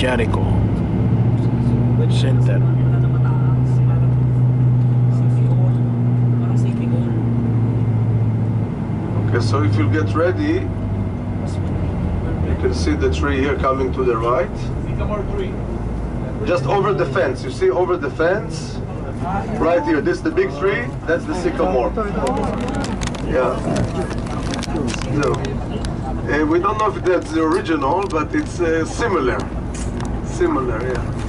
Jericho Center. Okay, so if you get ready, you can see the tree here coming to the right. Just over the fence. You see over the fence? Right here. This is the big tree. That's the sycamore. Yeah. So, uh, we don't know if that's the original, but it's uh, similar. Similar, yeah.